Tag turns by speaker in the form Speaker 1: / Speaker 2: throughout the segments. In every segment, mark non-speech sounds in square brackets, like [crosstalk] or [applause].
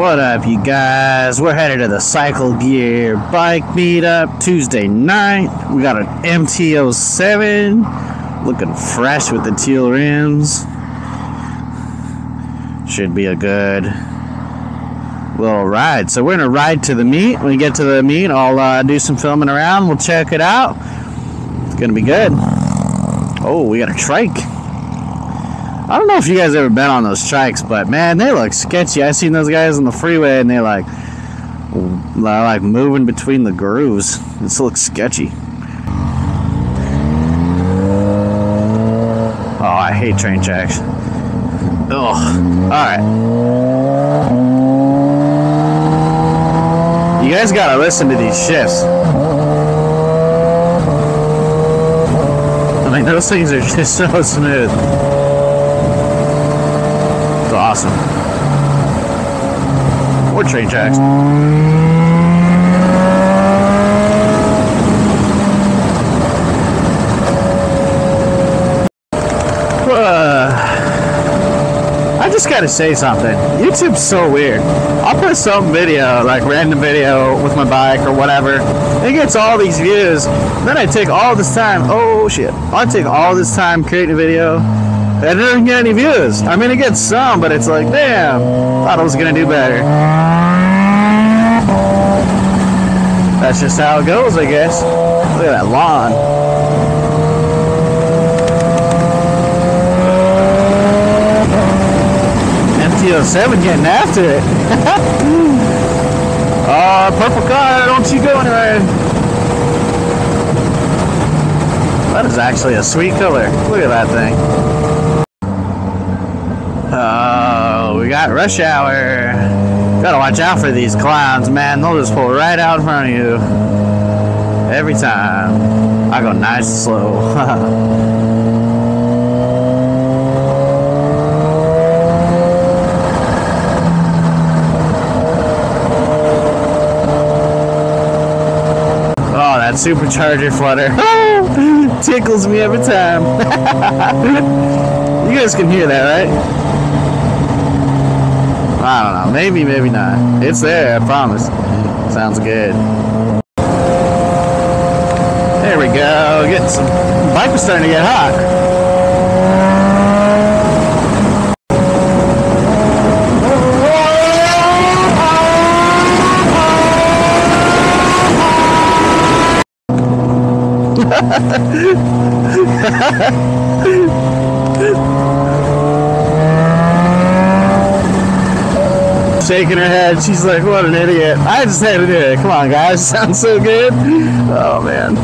Speaker 1: What up, you guys? We're headed to the Cycle Gear Bike Meetup Tuesday night. We got an MT07 looking fresh with the teal rims. Should be a good little ride. So, we're gonna ride to the meet. When we get to the meet, I'll uh, do some filming around. We'll check it out. It's gonna be good. Oh, we got a trike. I don't know if you guys ever been on those trikes, but man, they look sketchy. I seen those guys on the freeway and they like they're like moving between the grooves. This looks sketchy. Oh, I hate train tracks. Ugh. Alright. You guys gotta listen to these shifts. I mean, those things are just [laughs] so smooth. Awesome. Or train tracks. Uh, I just gotta say something. YouTube's so weird. I'll put some video, like random video with my bike or whatever. It gets all these views. Then I take all this time. Oh shit! I take all this time creating a video. It doesn't get any views. I mean, it gets some, but it's like, damn, thought I was gonna do better. That's just how it goes, I guess. Look at that lawn. MT-07 getting after it. Oh, [laughs] purple car, don't you go anywhere. That is actually a sweet color. Look at that thing. Oh, we got rush hour. Gotta watch out for these clowns, man. They'll just pull right out in front of you. Every time. I go nice and slow. [laughs] Oh, that supercharger flutter. [laughs] Tickles me every time. [laughs] you guys can hear that, right? I don't know. Maybe, maybe not. It's there, I promise. Sounds good. There we go. Getting some. Bike was starting to get hot. [laughs] Shaking her head. She's like, what an idiot. I just had to do it. Come on, guys. [laughs] Sounds so good. Oh, man.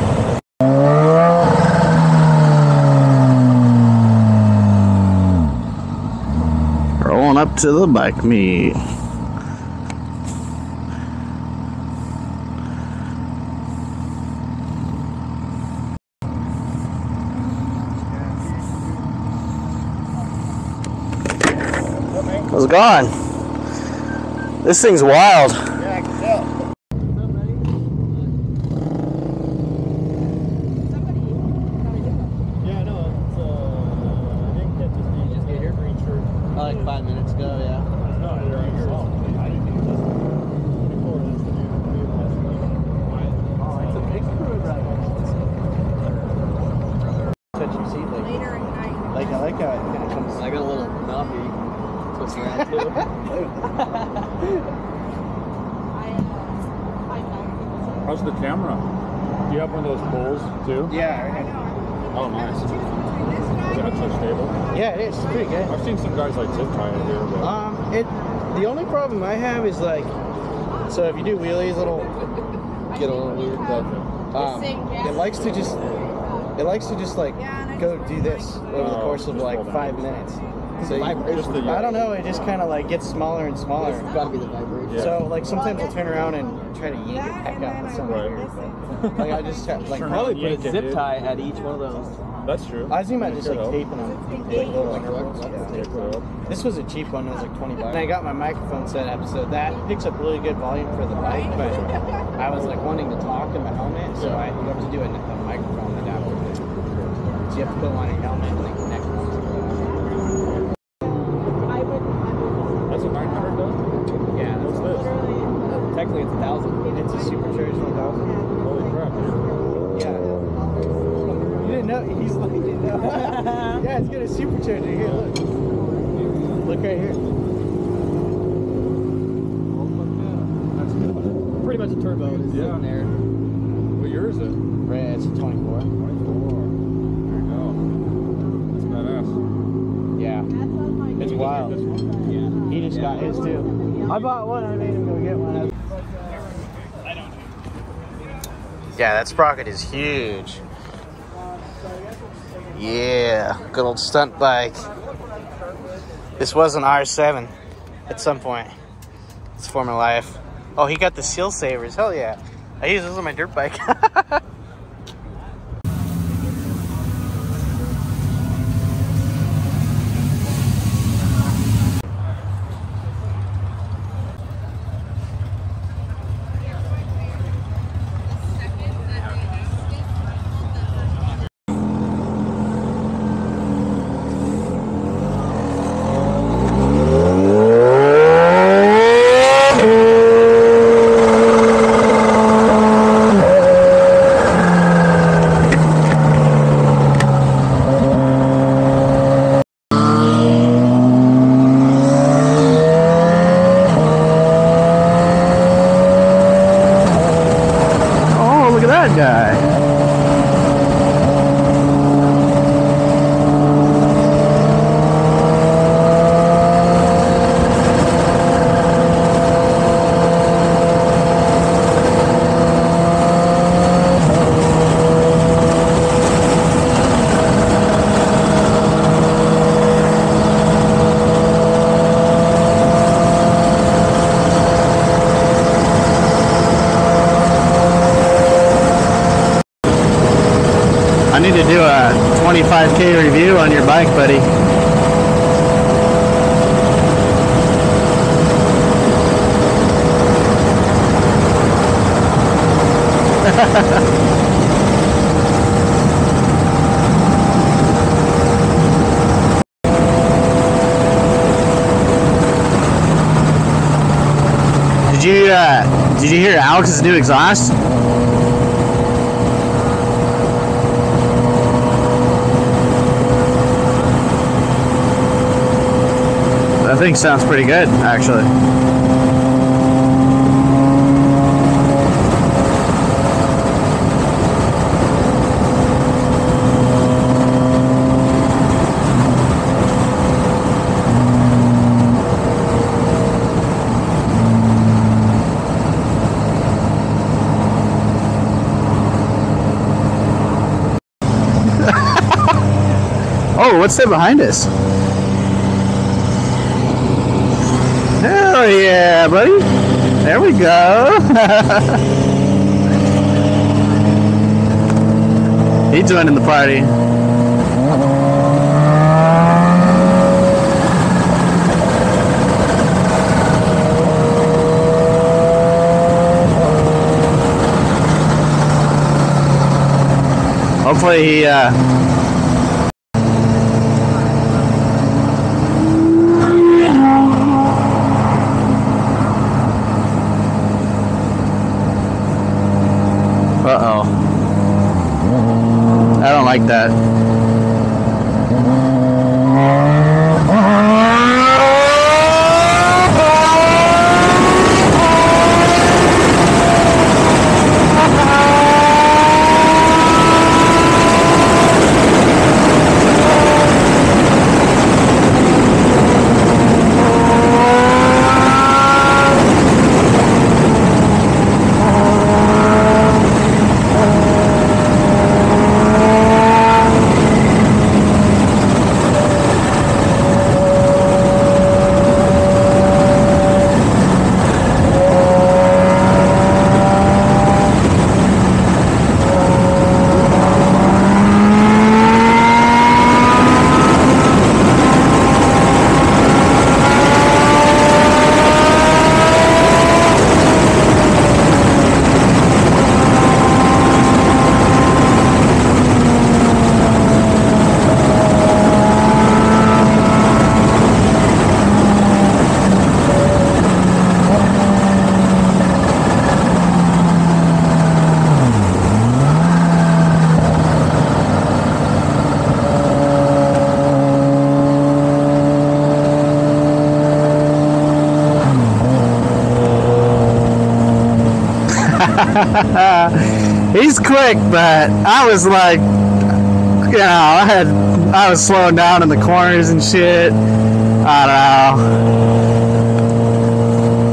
Speaker 1: Rolling up to the bike meet. How's it? This thing's wild.
Speaker 2: Yeah, no, it's, uh, I didn't get this name. Just get here? Green shirt.
Speaker 3: Like five minutes ago, yeah.
Speaker 2: No, you're on your own. I didn't think it was before this to do the new last week.
Speaker 3: Oh, it's a big crew right Touch your seat, like,
Speaker 4: later at night.
Speaker 3: like I like how it kind of comes. I got a little knob here. You can twist around too.
Speaker 4: I, uh, I found
Speaker 2: How's the camera? Do you have one of those poles too?
Speaker 3: yeah,
Speaker 2: Oh, nice. Is that so stable?
Speaker 3: Yeah, it is. It's pretty good.
Speaker 2: I've seen some guys like zip tie it here, but
Speaker 3: Um, it. The only problem I have is like, so if you do wheelies, it'll get a little weird, but um, it likes to just, it likes to just like go do this over the
Speaker 2: Oh,
Speaker 3: course of like five minutes. So you,
Speaker 2: the-
Speaker 3: I don't know. It just kind of like gets smaller and smaller.
Speaker 5: It's gotta be the vibration.
Speaker 2: Yeah.
Speaker 3: So like sometimes I'll turn around and try to yank it back out. That's
Speaker 2: Right.
Speaker 3: weird. but, Like I just like probably put a zip tie at each one of those.
Speaker 2: That's true.
Speaker 3: I was thinking about just like
Speaker 2: help.
Speaker 3: taping them. Like, little, like, yeah.
Speaker 2: Yeah, could help.
Speaker 3: This was a cheap one. It was like 20 bucks. And I got my microphone set up, so that picks up really good volume for the bike. But [laughs] I was like wanting to talk in the helmet, so I you have to do a, a microphone adapter. So you have to put one in your helmet and then connect one to the know, he's like, yeah, it's got a supercharger. Here, look. Look right here. Pretty much a turbo. It's
Speaker 2: Yeah.
Speaker 3: sitting there.
Speaker 2: What year is it?
Speaker 3: Right, it's a 24.
Speaker 2: 24. There you go. That's badass.
Speaker 3: Yeah, it's wild.
Speaker 2: Yeah.
Speaker 3: He just got his too. I bought one. I made him go get one. Yeah, that sprocket is huge. Yeah, good old stunt bike. This was an R7 at some point. It's former life. Oh, he got the seal savers. Hell yeah. I use those on my dirt bike. [laughs]
Speaker 1: Oh, look at that guy. I need to do a 25k review on your bike, buddy. [laughs] did you uh, did you hear Alex's new exhaust? I think sounds pretty good, actually. [laughs] oh, what's that behind us? Hell yeah, buddy. There we go. [laughs] He's joining the party. Hopefully he uh, Uh [laughs] He's quick, but I was like, you know, I had, I was slowing down in the corners and shit. I don't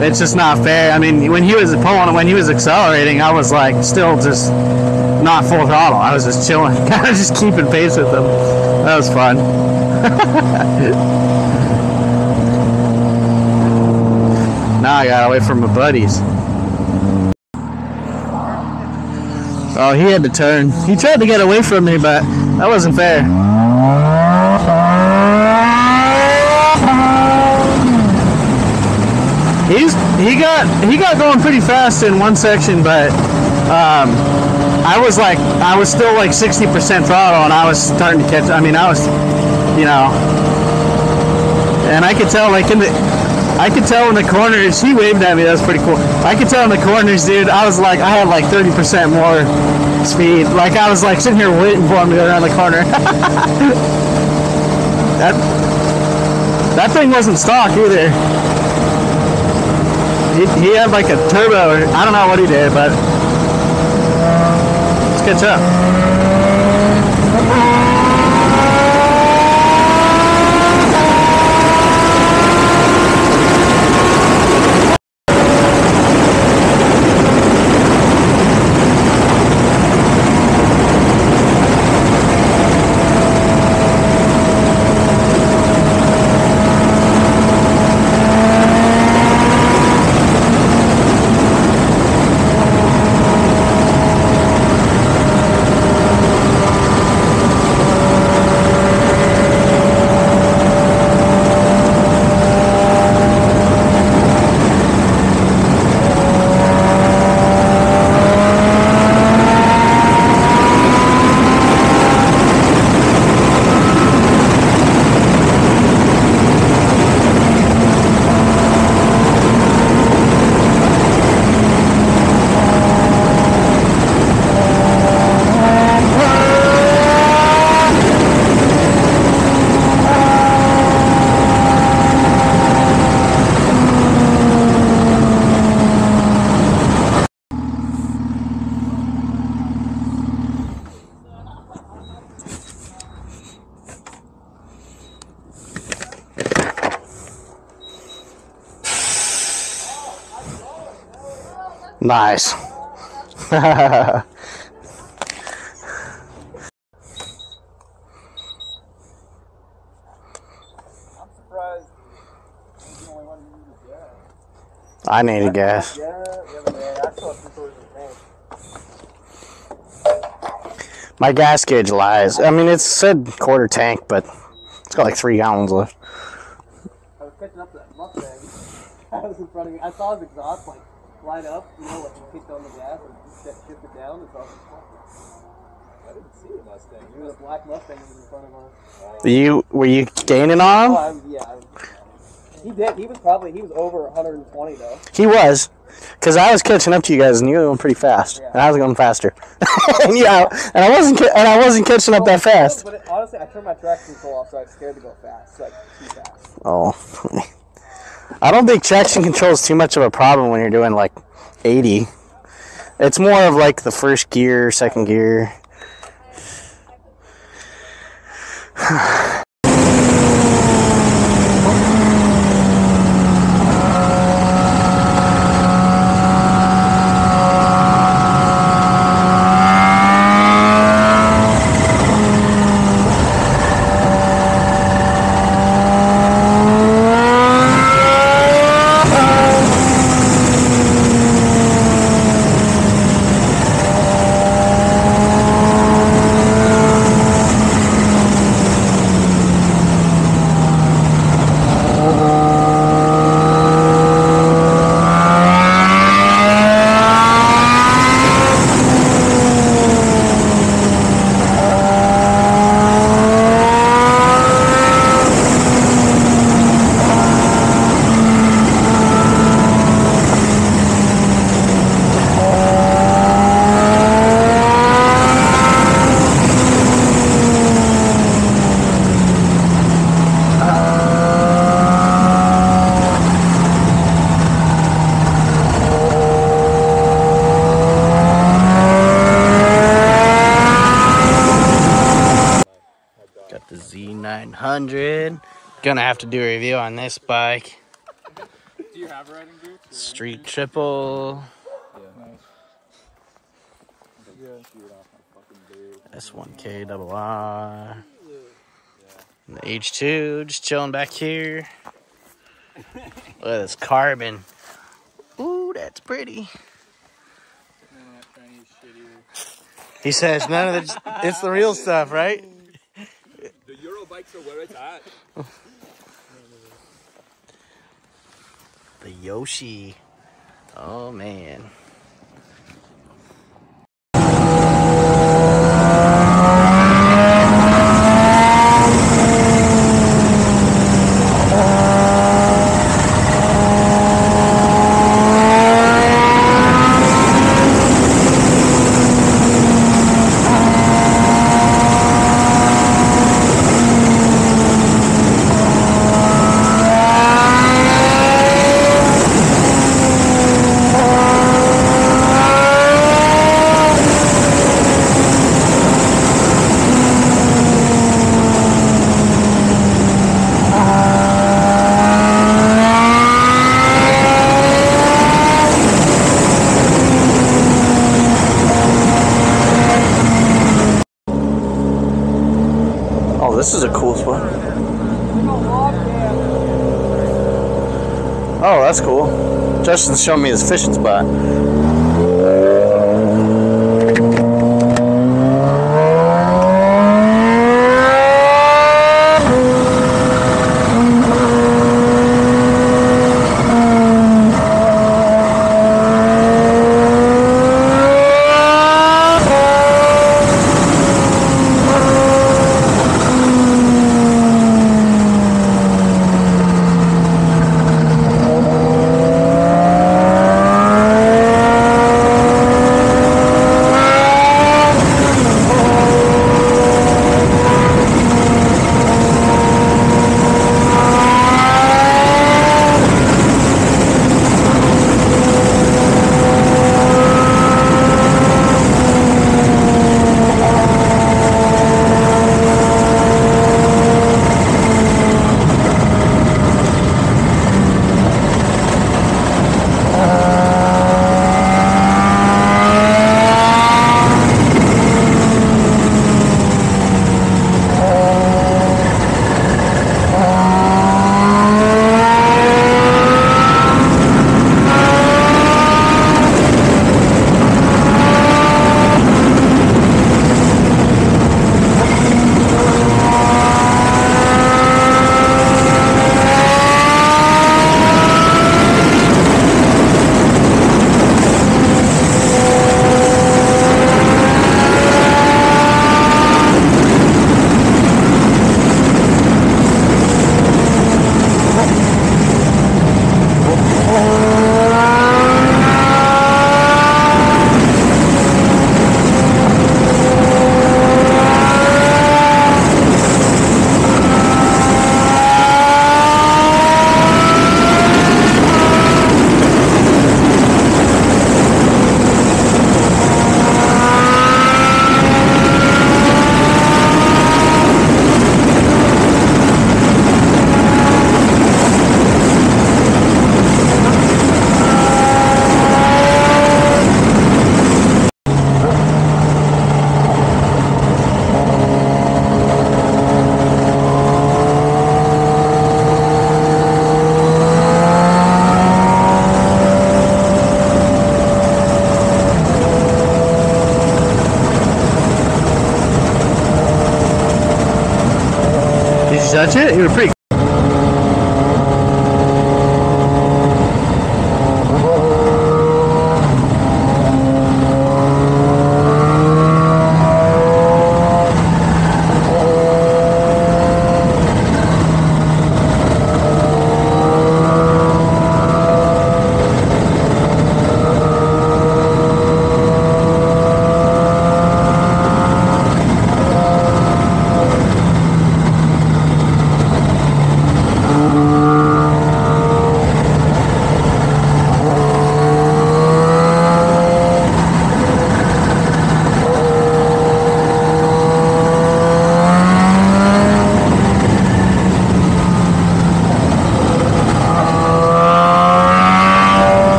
Speaker 1: know. It's just not fair. I mean, when he was pulling, when he was accelerating, I was like still just not full throttle. I was just chilling, [laughs] kind of just keeping pace with him. That was fun. [laughs] now I got away from my buddies. Oh, he had to turn. He tried to get away from me, but that wasn't fair. He's he got he got going pretty fast in one section, but um, I was like I was still like 60% throttle, and I was starting to catch. I mean, I was, you know, and I could tell like in the I could tell in the corners. He waved at me. That was pretty cool. I could tell in the corners, dude. I was like, I had like 30% more speed. Like I was like sitting here waiting for him to go around the corner. [laughs] that that thing wasn't stock either. He, he had like a turbo. I don't know what he did, but let's catch up.
Speaker 3: Three quarters of the tank.
Speaker 1: My gas gauge lies. I mean, it said quarter tank, but it's got like three gallons left.
Speaker 3: I was catching up to that Mustang. [laughs] I was in front of me. I saw his exhaust like light up, you know, like he kicked on the gas and shit shifted down. And so I was like,
Speaker 2: I didn't see the Mustang.
Speaker 3: There was a black Mustang was in front of us.
Speaker 1: You were you gaining
Speaker 3: Oh,
Speaker 1: on him?
Speaker 3: Oh, I, yeah. I, he did. He was probably he was over 120 though.
Speaker 1: He was, because I was catching up to you guys, and you were going pretty fast, and I was going faster. [laughs] and yeah, and I wasn't ca- and I wasn't catching up that fast.
Speaker 3: But it, honestly, I turned my traction control off, so I was scared to go fast, like too fast.
Speaker 1: Oh, [laughs] I don't think traction control is too much of a problem when you're doing like 80. It's more of like the first gear, second gear. [sighs] [sighs] Z900. Gonna have to do a review on this bike.
Speaker 2: Do you have riding boots?
Speaker 1: Street Triple. S1K double R. And the H2 just chilling back here. Look at this carbon. Ooh, that's pretty. He says none of the, it's the real stuff, right?
Speaker 2: The Euro bikes are where it's at.
Speaker 1: The Yoshi. Oh man. Oh, this is a cool spot. Oh, that's cool. Justin's showing me his fishing spot. Touch it? You were pretty